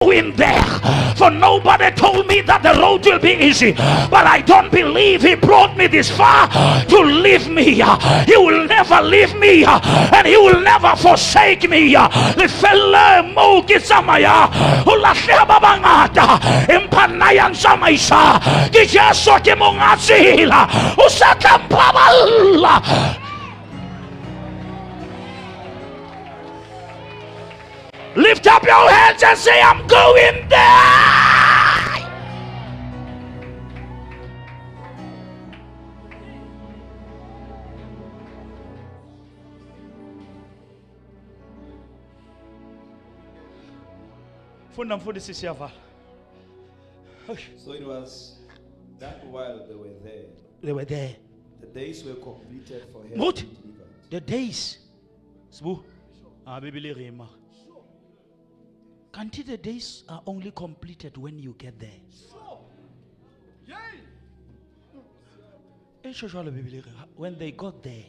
going there. For nobody told me that the road will be easy. But I don't believe He brought me this far to leave me. He will never leave me and He will never forsake me. Lift up your hands and say, I'm going there. Funda mfundisi siyavala. So it was that while they were there, They were there. the days were completed for him. What? to be delivered. The days. Ah, rima. Kanti the days are only completed when you get there. Eh, When they got there,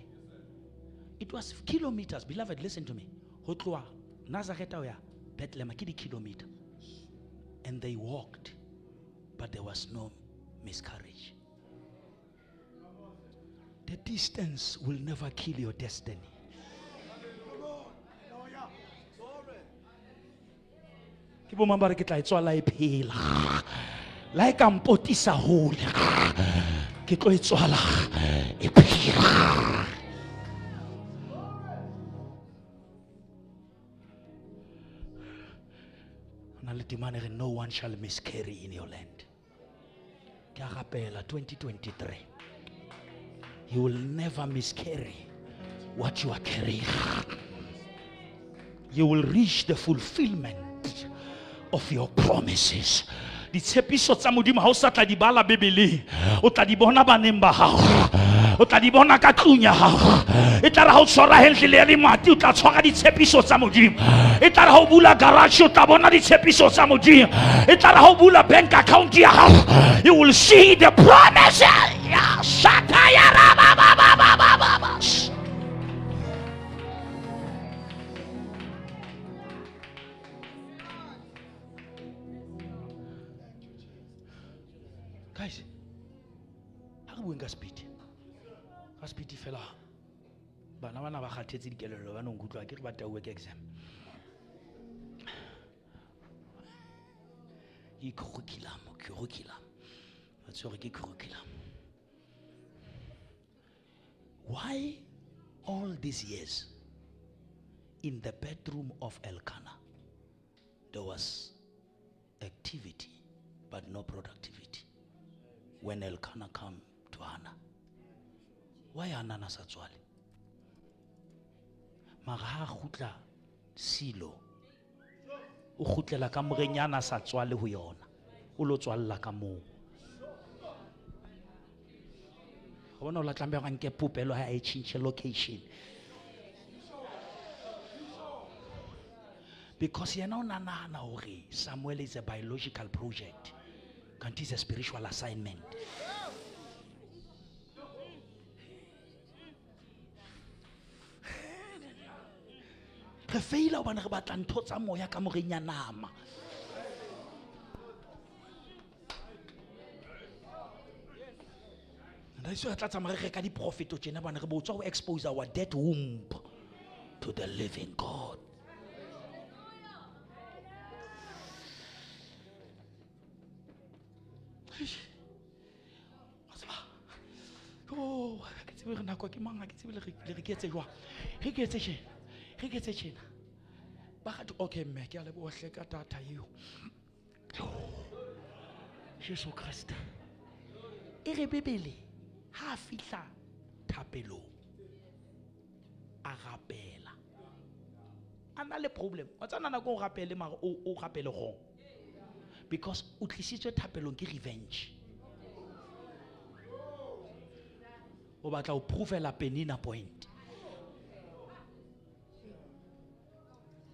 it was kilometers. Beloved, listen to me. Ho tloha Nazareth Bethlehem ke di-kilometer. And they walked, but there was no miscarriage. The distance will never kill your destiny. Ke bo mang ba re ke tla e tswala e phela. La e ka mpotisa hole. Ke tlo e tswala e phela. Na le temane re no one shall miscarry in your land. Ke a rapela 2023 you will never miscarry what you are carrying. You will reach the fulfillment of your promises. Ditshepiso tsa modimo ha o sa tla di bala bebeleng. O tla di bona baneng ba gago o tla di bona ka tlung ya gago e tla re ga o tshwara hentle le ya lemati o tla tshwara ditshepiso tsa modimo. E tla re ga o bula garage o tla bona ditshepiso tsa modimo. E tla re ga o bula bank account ya gago you will see the promises. Ya shata ya ra bana ba kgathetse ke re ba tauwe ke exam ke curriculum curriculum ba tshwere ke curriculum why all these years in the bedroom of elkanah there was activity but no productivity when Elkanah come to Hannah. Why Hannah na sa tswale? Mara ha kgutla silo. O kgutlela ka morenyana sa tswale ho yona. O lo tswalla ka moo. Ga bona o la tlameha go nke popelo ha e change location. Because yena o nanana hore Samuel is a biological project. Kanti is a spiritual assignment. Re feila hobane re batla ntho tsa moya ka moreng ya nama. Ndaiso ya tla tsamaya re reka diprofeto tjena bane re botswa ho expose our dead womb to the living god? Oh, ke tsebe re nako ke ha ke tsebe le re re ke etse jwang? Re ke etse re ke etse tjena. Ga okay mme ke a leboha hle ka data eo. Jesu kriste e re bebele ha a fihla thapelong a a na le problem. Wa tsana nako o rapele mara o o rapele gong because o tlisitswe thapelong ke revenge. O batla o provela penina point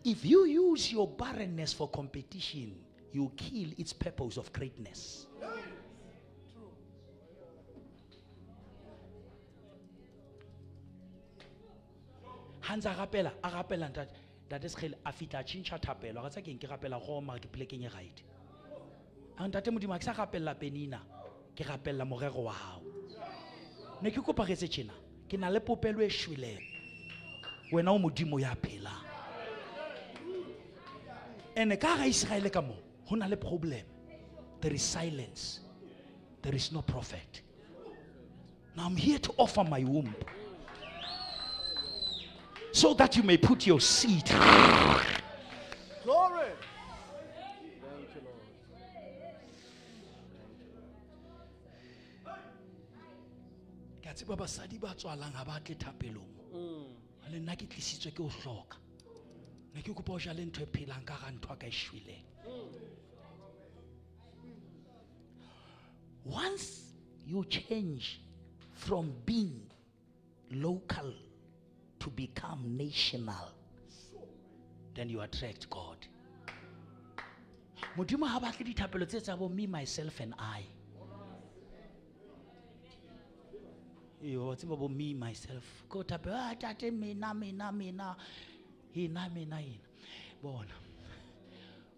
if you use your barrenness for competition you kill its purpose of greatness. Ha ntse a rapela a rapela ntate ntate sekgele a fitlha a tšhintšha thapelo. Ga tsa keng ke rapela goma ke plekeng e right. A ntate modimo ke penina ke gapelela morero wa gago ne ke kopagetse tšena ke na le ya phelang ande ka ga iseraele ka mo go na le problem there is silence there is no prophet now i'm here to offer my womb so that you may put your seed Glory. Thank you, Lord. ke a tseba basadi ba tswalang ga ba tle thapelong Mm. le nna ke tlisitswe ke o hloka ne ke kopa o jale ntho e phelang ka ga ntho a ka e once you change from being local to become national then you attract god. Modimo ga batle dithapelo tse tsa bo me myself and i. Wa tseba bo me myself. Ko thape ah tate mina mina mina ena mina ena bona.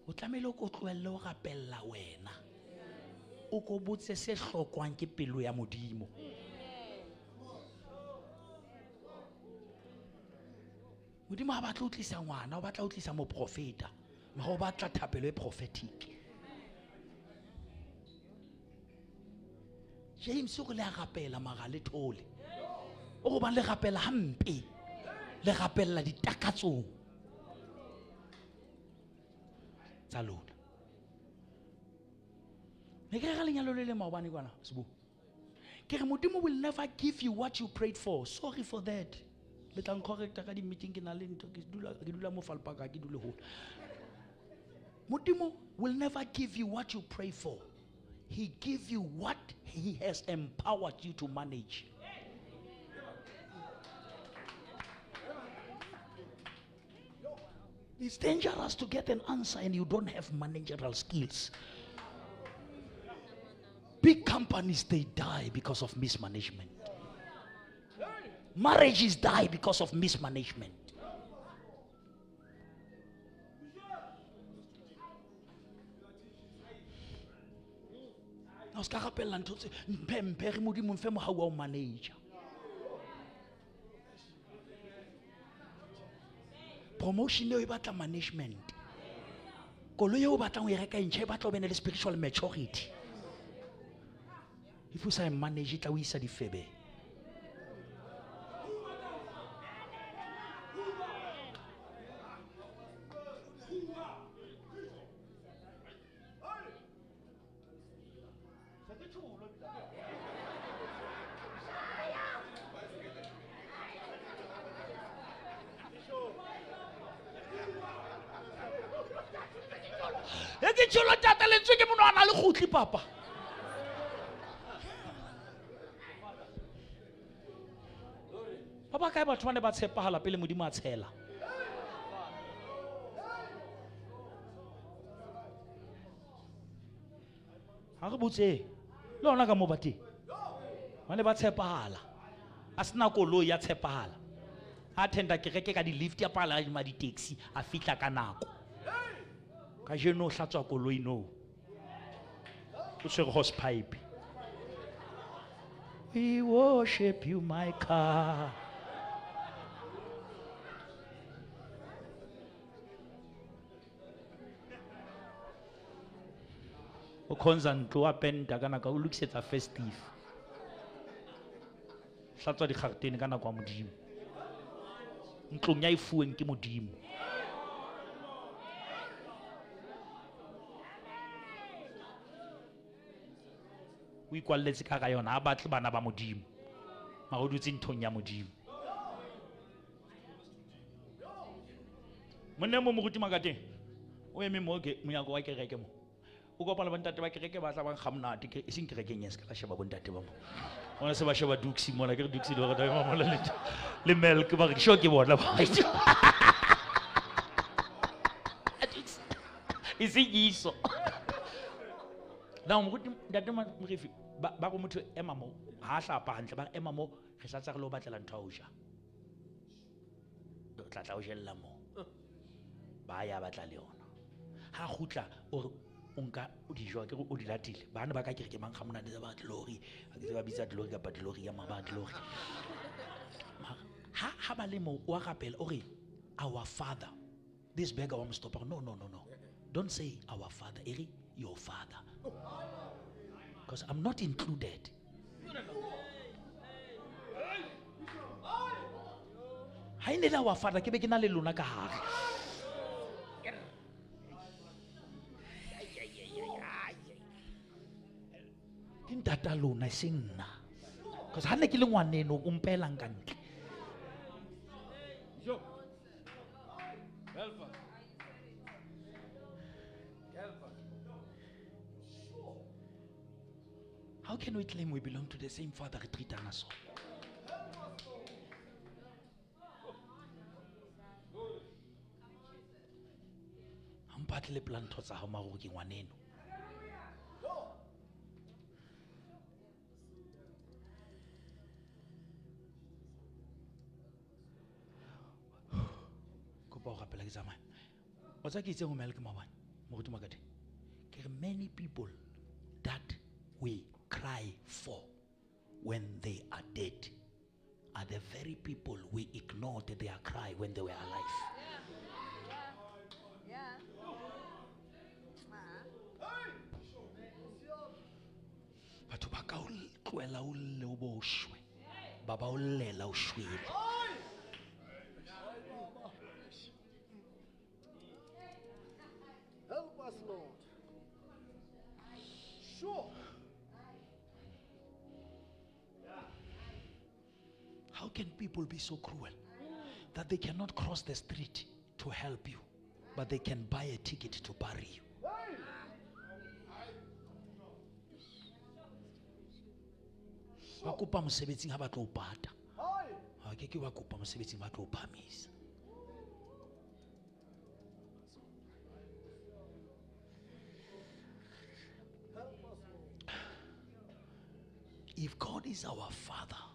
O tlamehile ko tlohelle o rapella wena. O ko botse se ke pelo ya modimo. Modimo ga batla o tlisa ngwana o batla o tlisa moprofeta. Mara o batla thapelo e prophetic. James o go le a rapela mara le thole. O go bang le rapela hampe le rapella ditakatsong. Tsa lona. Ne ke re ga lenyalo le le maobane kwana sebo ke re modimo will never give you what you prayed for. Sorry for that. Le tlang correcta ka di-meeting ke na le ntho ke dula mo falpaka ke dule hole. Modimo will never give you what you pray for. He give you what he has empowered you to manage It's dangerous to get an answer and you don't have managerial skills. Big companies they die because of mismanagement. Marriages die because of mismanagement. manager promotion eo e batla management. Koloi eo o batlang o e reka ntšha e batla o bene le spiritual maturity. If o sa e manage e tla o isa difebeng e ke tšholo tata lentswe ke monwana le papa ba kae batho ba ne ba tshepagala pele modimo a tshela. Ga re botse le ona ka mo bateng ba ne ba tshepagala a sena koloi ya tshepagala a tender kereke ka di-lift a palama di-taxi a fitlha ka nako. Ka jeno o hlatswa koloi no o tshwere hosepipe we worship you my car o khonza ntlo wa penta ka nako o lokisetsa festive tlhatswa dikgaretene ka nako ya modimo. Ntlong ya e fuweng ke modimo o ikwalletse ka ga yona a batle bana ba modimo. Mara nthong ya modimo. Monne mo morutima ka teng o eme mo monyako wa kereke mo. O kopana bontate ba kereke ba tla bang nkga monate e seng kerekeng ya se ka la sheba bontate ba mo. Ona se ba sheba duxi mona ke duxi leoreamola mola le milk ba re sure ke bona e seng iso now moruti ntate morefi ba go motho ema mo ga a hlapa gantle ba ema mo re tsa re le o batlela ntho a o ja. O tla tla o jelela mo. Ba ya batla le yona. Ga gutla o re o nka dijo ke o di latile. Bana ba ka kereke re ke mang ga monate ba glory a ke ba bitsa glory kapa glory ya ma glory. Ha ha ba le mo wa gapela ore re our father. This beggar wa mo stop no no no no. Don't say our father. E re your father because i'm not included. Ha our father ke be le lona ka gare ke ntata because ha ne ke how can we claim we belong to the same father re treatana so? Ga mpatlele planto tsa gago magore ke ngwaneno. Kopa go gapela ke tsamaya o tsa ke itseng go mele ke mabane moruti makate ke re many people that we cry for when they are dead are the very people we ignored their cry when they were alive. Yeah. batho ba ka tloela o lle o bo o shwe. Ba ba o llela o shwele can people be so cruel that they cannot cross the street to help you but they can buy a ticket to bury you. If god is our father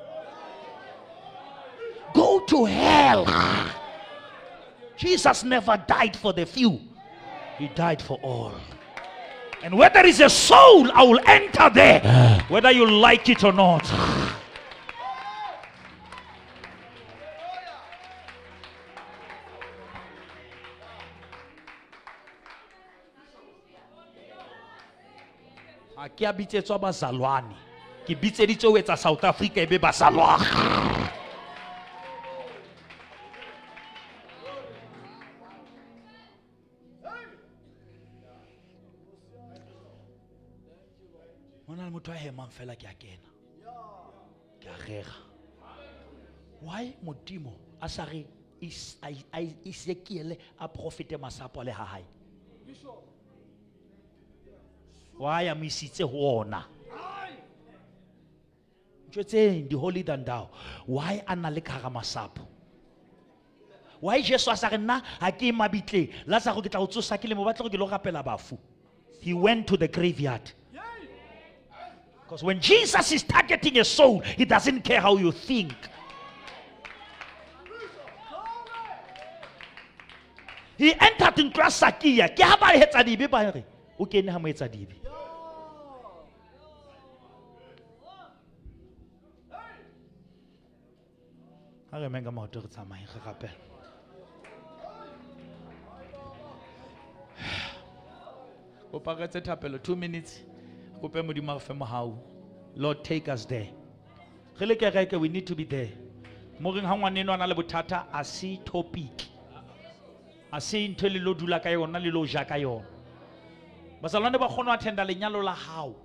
to hell. Jesus never died for the few. He died for all. And where there is a soul i will enter there whether you like it or not. A ke a bitsetswa bazalwane. Ke bitseditse ho etsa south africa e be bazalwane fela ke a kena. Ke a rega why modimo a sa re a- a- a profete masapo le ha why a mo isitse ho ona. Ntho tseng di-holy than thou. Why a na le ka masapo? Why jesu a sa re nna ga ke mabitleng lazaro ke tla go tsosa ke le mo batle go ke lo rapela bafu. He went to the graveyard because when jesus is targeting a soul he doesn't care how you think. He entered ya sakia ke ha ba etsa dibe ba re o kene ha mo etsa dibe. Ha re emeng ka maoto re tsamaye re rapela. O paketse thapelo two minutes lord take us there. We need to be there. Mo reng ga ngwaneno a na le bothata a se topic. A se ntho le lo dula ka yona le lo ja ka yona. Bazalwane ba kgona attenda lenyalo la hao.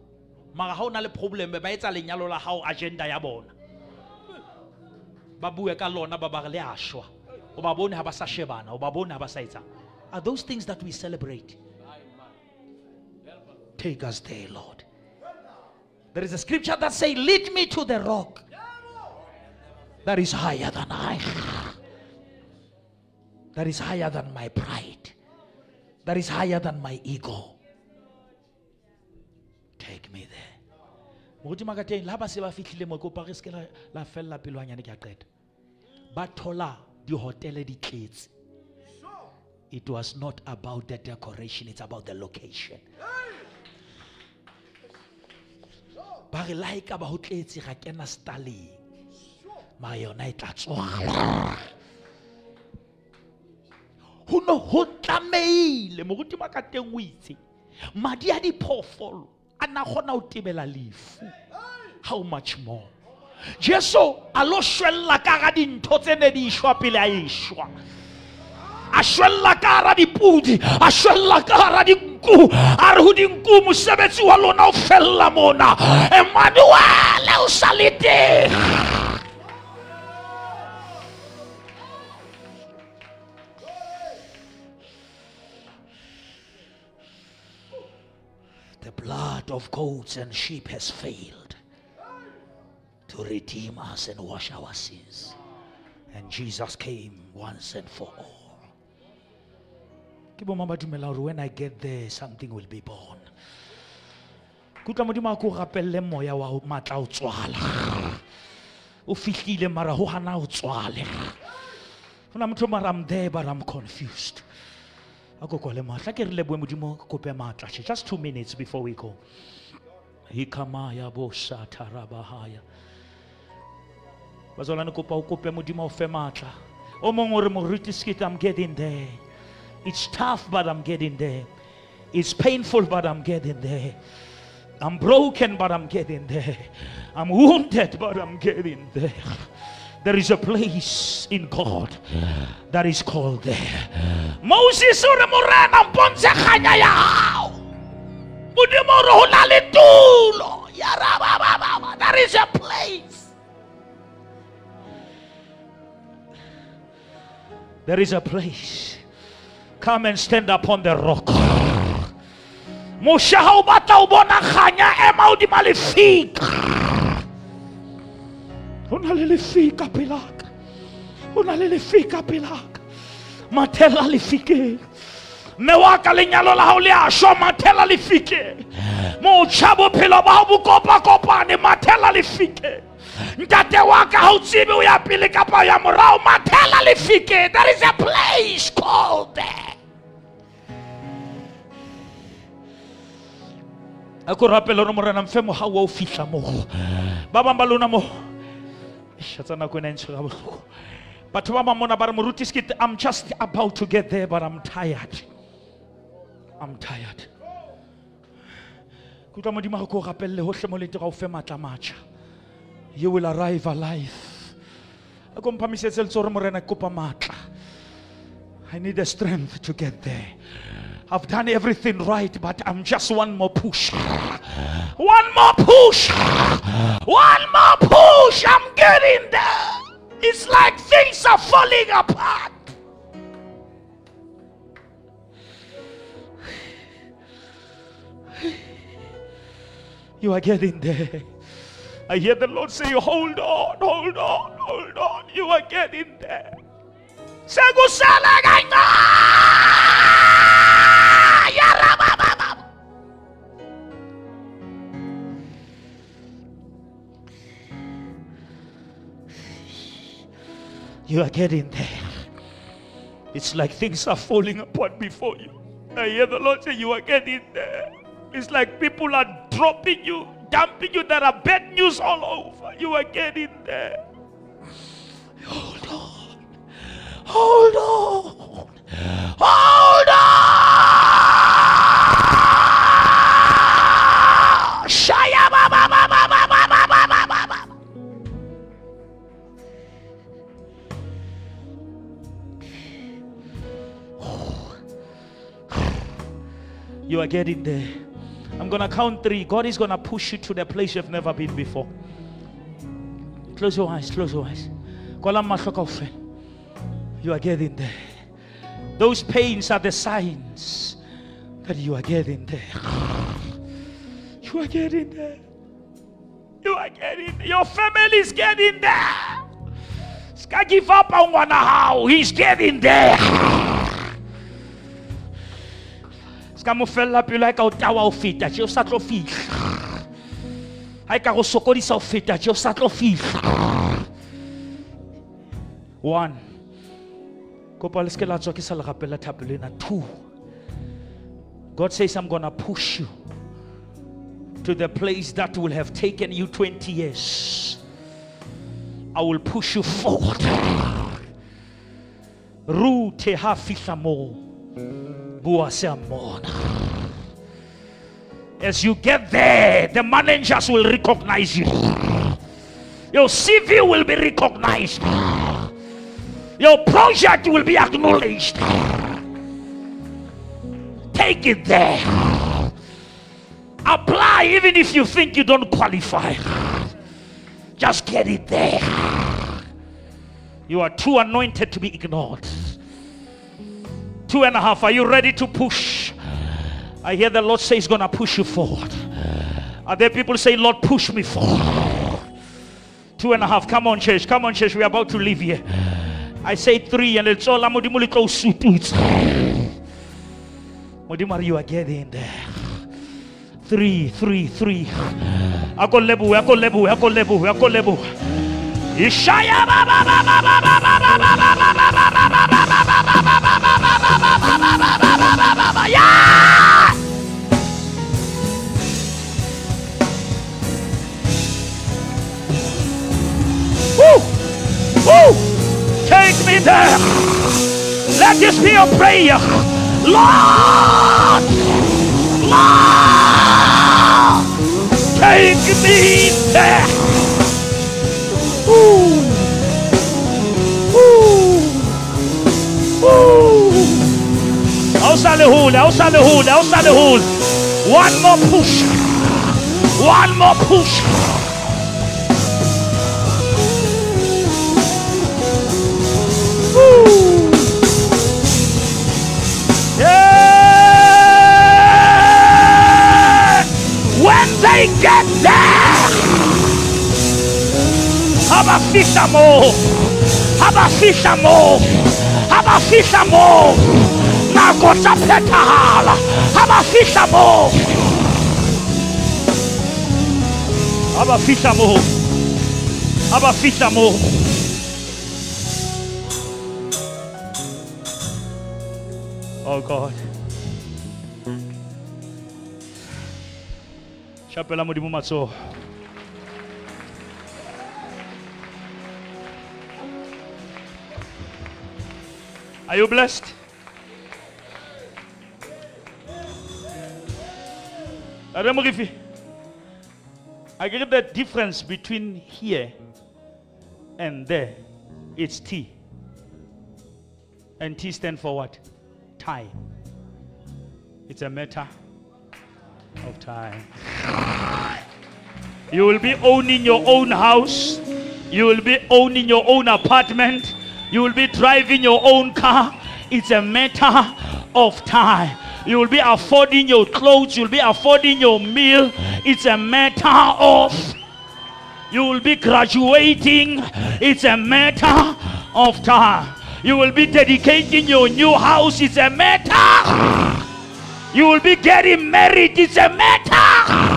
Mara ha o na le problem ba etsa lenyalo la hao agenda ya bona. Ba bue ka lona ba ba re le a shwa. O ba bone ha ba sa shebana o ba bone ha ba sa etsang are those things that we celebrate? Take us there, Lord. There is a scripture that says, Lead me to the rock that is higher than I, that is higher than my pride, that is higher than my ego. Take me there. moruti makateng la ba se ba fitlhile mo la- la felela ke a qeta. Ba thola dihotele di tletse. It was not about the decoration it's about the location ba re la e ka ba ho tletse ga kena staleng mara yona e tla tswala. Ho no ho tlameile moruti wa ka teng o itse madi a diphoofolo a na kgona ho tebela lefu. How much more? Jesu a lo shwella ka gara dintho tse ne di shwa pele a eshwa a shwella ka hara dipudi a shwella ka hara dinku a re ho mosebetsi wa lona o fella mona emanuele o sa le teng The blood of goats and sheep has failed to redeem us and wash our sins. And Jesus came once and for all. Ke ba dumela hore when I get there, something will be born. Ke utlwa modimo a ko rapelle moya wa ho matla o tswala. O fihlile mara ho hana o tswale. Ho na motho mara I'm there but I'm confused. a ko kwale matla ke re leboe modimo kope matla just two minutes before we go hikamaya bosatarabahaya bazalwane kopa o kope modimo o fe matla o mongwe o re moruti i'm getting there it's tough but i'm getting there it's painful but i'm getting there i'm broken but i'm getting there i'm wounded but i'm getting there there is a place in God that is called there. Moses o re morena mpontshe kganya ya. There is a place. There is a place. Come and stand upon the rock. Moshe haubata ubona khanya ema udimalifica. Unalilifica pilak. Unalilifica pilak. Matela lifike. Mewaka lenyalo la hao le a matela lifike. Mo chabo ba bo kopa kopane matela lifike. Ntate wa ka ha o o kapa o ya morao. There is a place called there. a ko rapela gore morena mfe mogau wa o fitlha moo ba bangwe ba lona mo. Eish, tsa nako bohloko. Batho ba ba re i'm just about to get there but i'm tired. I'm tired. Ke utlwa modimo ga ko rapelele gotlhe ga o fe maatla matšha you will arrive alive i need the strength to get there I've done everything right, but I'm just one more push. One more push. One more push. I'm getting there. It's like things are falling apart. You are getting there. I hear the Lord say, Hold on, hold on, hold on. You are getting there. You are getting there. It's like things are falling apart before you. I hear the Lord say, You are getting there. It's like people are dropping you, dumping you. There are bad news all over. You are getting there. Hold on. Hold on. Hold on. You are getting there. I'm gonna count three. God is gonna push you to the place you've never been before. Close your eyes, close your eyes. You are getting there. Those pains are the signs that you are getting there. You are getting there. You are getting there. Your family is getting there. Ska give up on one how. He's getting there. Mo pelo ka o tawa o feta o sa tlo ka go sokodisa o feta o sa tlo. One. Kopa le ke sa. Two. God says, I'm going to push you to the place that will have taken you 20 years. I will push you forward. Ru te ha fihla mo. As you get there, the managers will recognize you. Your CV will be recognized. Your project will be acknowledged. Take it there. Apply even if you think you don't qualify. Just get it there. You are too anointed to be ignored. Two and a half. Are you ready to push? I hear the Lord say He's going to push you forward. Are there people saying, Lord, push me forward? Two and a half. Come on, church. Come on, church. We're about to leave here. I say three, and it's all I'm going to you are there. Three, three, three. Ako lebu, ako lebu, ako lebu, ako lebu. Ishaya ba ba ba ba ba This be your prayer. Lord! Lord! Take me there. Ooh. Ooh. Ooh. Outside the hole, outside the hole, outside the hole. One more push. One more push. Abaci chamou. Abaci chamou. Abaci chamou. Na gota rala. Abaci chamou. Abaci chamou. Abaci chamou. Oh God. Chapelamu di mumatso. Are you blessed? I get the difference between here and there. It's T. And T stand for what? Time. It's a matter of time. You will be owning your own house. You will be owning your own apartment. You will be driving your own car. It's a matter of time. You will be affording your clothes. You'll be affording your meal. It's a matter of. You will be graduating. It's a matter of time. You will be dedicating your new house. It's a matter. You will be getting married. It's a matter.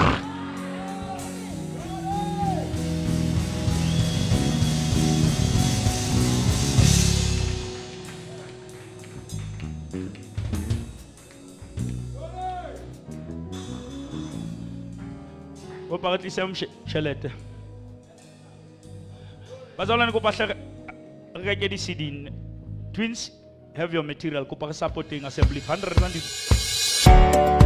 Kopa re tlise tšhelete batswalane kopa hle re reke di-cd twins have your material. Kopa re supporting assembly. 100 rand